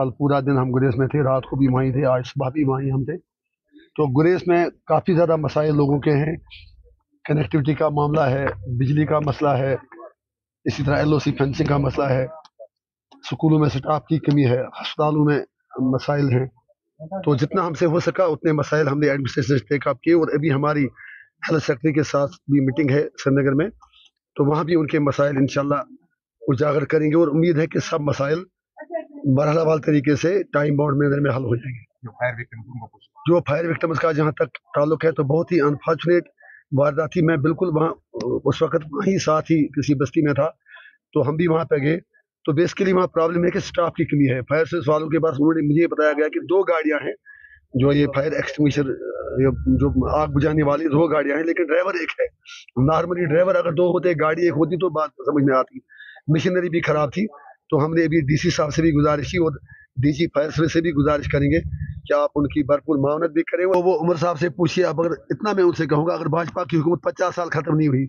कल पूरा दिन हम गुरेज में थे, रात को भी वहीं थे, आज सुबह भी वहीं हम थे। तो गुरेज में काफ़ी ज़्यादा मसाइल लोगों के हैं। कनेक्टिविटी का मामला है, बिजली का मसला है, इसी तरह एलओसी फेंसिंग का मसला है, स्कूलों में स्टाफ की कमी है, अस्पतालों में मसाइल हैं। तो जितना हमसे हो सका, उतने मसाइल हमने एडमिनिस्ट्रेशन से टेकअप किए और अभी हमारी हेल्थ सेक्रेटरी के साथ भी मीटिंग है श्रीनगर में। तो वहाँ भी उनके मसाइल इंशाल्लाह उजागर करेंगे और उम्मीद है कि सब मसाइल मरहलावार तरीके से टाइम बाउंड में अंदर में हल हो जाएँगे। जो फायर विक्टिम जो फायर विक्टम्स का जहाँ तक ताल्लुक है तो बहुत ही अनफॉर्चुनेट वारदात थी मैं बिल्कुल वहाँ उस वक्त वहीं साथ ही किसी बस्ती में था तो हम भी वहाँ पे गए। तो बेसिकली वहाँ प्रॉब्लम है कि स्टाफ की कमी है। फायर सर्विस वालों के पास उन्होंने मुझे बताया गया कि दो गाड़ियाँ हैं जो ये फायर एक्सटिंग्विशर जो आग बुझाने वाली दो गाड़ियाँ हैं लेकिन ड्राइवर एक है। नॉर्मली ड्राइवर अगर दो होते गाड़ी एक होती तो बात समझ में आती। मशीनरी भी खराब थी। तो हमने अभी डीसी साहब से भी गुजारिश की और फायर सर्विस से भी गुजारिश करेंगे कि आप उनकी भरपूर मावनत भी करें। वो उमर साहब से पूछिए अब अगर इतना मैं उनसे कहूँगा, अगर भाजपा की हुकूमत पचास साल खत्म नहीं हुई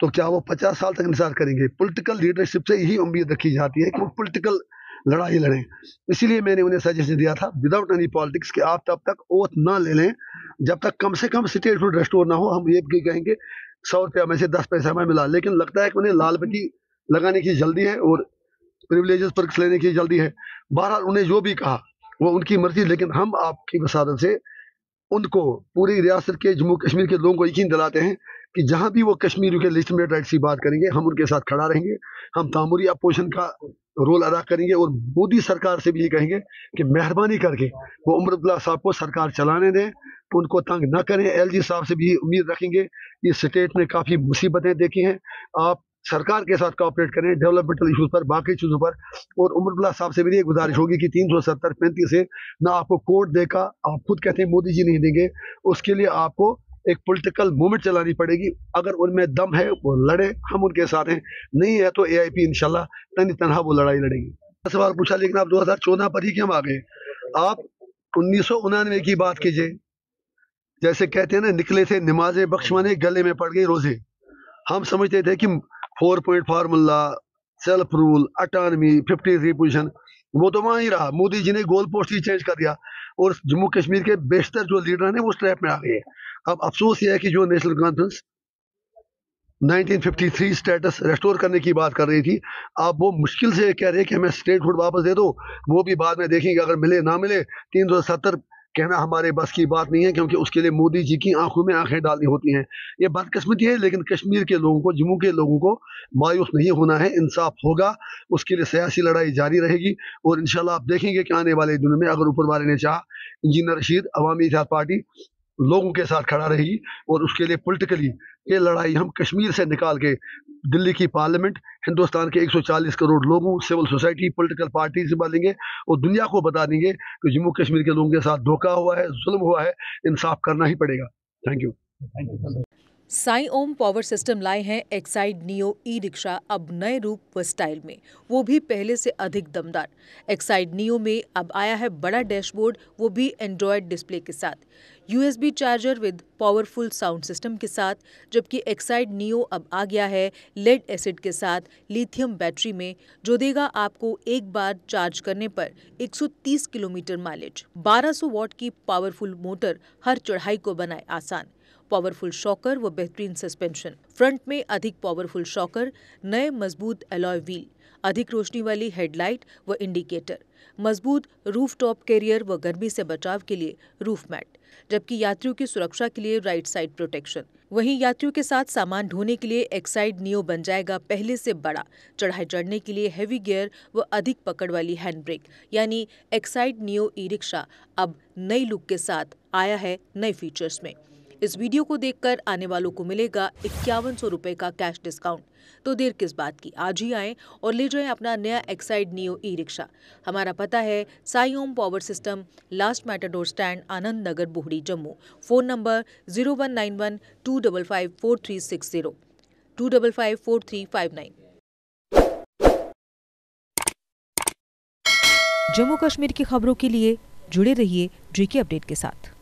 तो क्या वो पचास साल तक इंतज़ार करेंगे? पोलिटिकल लीडरशिप से यही उम्मीद रखी जाती है कि वो पोलिटिकल लड़ाई लड़ें। इसीलिए मैंने उन्हें सजेशन दिया था विदाउट एनी पॉलिटिक्स कि आप तब तक ओथ ना ले लें, जब तक कम से कम स्टेट फ़ूड रेस्टोर ना हो, हम ये भी कहेंगे, सौ रुपया में से दस पैसा में मिला। लेकिन लगता है कि उन्हें लाल बत्ती लगाने की जल्दी है और प्रिविलेजेस पर लेने की जल्दी है। बहरहाल उन्हें जो भी कहा, वो उनकी मर्ज़ी, लेकिन हम आपकी वसादत से उनको पूरी रियासत के, जम्मू कश्मीर के लोगों को यकीन दिलाते हैं कि जहाँ भी वो कश्मीर के लिस्टमेट राइट्स की बात करेंगे, हम उनके साथ खड़ा रहेंगे, हम तामुरी अपोजिशन का रोल अदा करेंगे और मोदी सरकार से भी ये कहेंगे कि मेहरबानी करके वो उमर साहब को सरकार चलाने दें, उनको तंग ना करें। एलजी साहब से भी उम्मीद रखेंगे ये स्टेट ने काफ़ी मुसीबतें देखी हैं। आप सरकार के साथ कॉपरेट करें डेवलपमेंटल इशूज पर, बाकी चीज़ों पर। और उमरबुल्ला साहब से मेरी एक गुजारिश होगी कि तीन सौ सत्तर पैंतीस से ना आपको कोर्ट देगा, आप खुद कहते हैं मोदी जी नहीं देंगे, उसके लिए आपको एक पॉलिटिकल मूवमेंट चलानी पड़ेगी। अगर उनमें दम है, वो लड़े, हम उनके साथ हैं। नहीं है तो ए आई पी इनशाला तन तनहा वो लड़ाई लड़ेगी। सवाल पूछा, लेकिन आप दो हज़ार चौदह पर ही क्यों आ गए? आप उन्नीस सौ उन्यानवे की बात कीजिए। जैसे कहते हैं ना, निकले थे, नमाजें बख्शवाने गले में पड़ गई रोज़े। हम समझते थे कि four point formula self rule autonomy fifty three position वो तो वहाँ ही रहा। मोदी जी ने गोल पोस्ट ही चेंज कर दिया। और जम्मू कश्मीर के बेशतर जो लीडर हैं, वो स्ट्रैप में आ गए। अब अफसोस ये है कि जो नेशनल कॉन्फ्रेंस 1953 स्टेटस रेस्टोर करने की बात कर रही थी, आप वो मुश्किल से कह रहे हैं कि हमें स्टेट फ़ूड वापस दे दो। वो भी बाद में देखेंगे। अगर मिले, ना मिले, तीन सौ सत्तर कहना हमारे बस की बात नहीं है, क्योंकि उसके लिए मोदी जी की आँखों में आँखें डालनी होती हैं। ये बदकस्मती है लेकिन कश्मीर के लोगों को, जम्मू के लोगों को मायूस नहीं होना है, इंसाफ होगा, उसके लिए सियासी लड़ाई जारी रहेगी, और इंशाल्लाह आप देखेंगे कि आने वाले दिनों में अगर ऊपर वाले ने चाह, इंजीनियर रशीद, अवामी पार्टी लोगों के साथ खड़ा रहेगी, और उसके लिए पॉलिटिकली ये लड़ाई हम कश्मीर से निकाल के दिल्ली की पार्लियामेंट, हिंदुस्तान के 140 करोड़ लोगों, सिविल सोसाइटी, पॉलिटिकल पार्टी से बांधेंगे और दुनिया को बता देंगे कि जम्मू कश्मीर के लोगों के साथ धोखा हुआ है, जुल्म हुआ है, इंसाफ करना ही पड़ेगा। Thank you. Thank you Sai Om power system लाए हैं एक्साइड नियो ई रिक्शा अब नए रूप व स्टाइल में। वो भी पहले से अधिक दमदार। एक्साइड नियो में अब आया है बड़ा डैशबोर्ड वो भी एंड्रॉयड डिस्प्ले के साथ। USB charger with powerful sound system के साथ, जबकि एक्साइड नियो अब आ गया है लेड एसिड के साथ लिथियम बैटरी में, जो देगा आपको एक बार चार्ज करने पर 130 किलोमीटर माइलेज 1200 वॉट की पावरफुल मोटर हर चढ़ाई को बनाए आसान। पावरफुल शॉकर व बेहतरीन सस्पेंशन फ्रंट में अधिक पावरफुल शॉकर नए मज़बूत एलॉय व्हील अधिक रोशनी वाली हेडलाइट व इंडिकेटर मज़बूत रूफ टॉप कैरियर व गर्मी से बचाव के लिए रूफ मैट जबकि यात्रियों की सुरक्षा के लिए राइट साइड प्रोटेक्शन वहीं यात्रियों के साथ सामान ढोने के लिए एक्साइड नियो बन जाएगा पहले से बड़ा, चढ़ाई चढ़ने के लिए हैवी गियर व अधिक पकड़ वाली हैंड ब्रेक यानी एक्साइड नियो ई रिक्शा अब नई लुक के साथ आया है नए फीचर्स में. इस वीडियो को देखकर आने वालों को मिलेगा इक्यावन सौ रुपए का कैश डिस्काउंट। तो देर किस बात की? आज ही आएँ और ले जाएँ अपना नया एक्साइड नियो ई रिक्शा हमारा पता है Sai Om power system last Matador stand Anand Nagar Buhri Jammu phone number zero one nine one two double five four three six zero two double five four three five nine Jammu Kashmir की खबरों के लिए जुड़े रहिए जी update के साथ।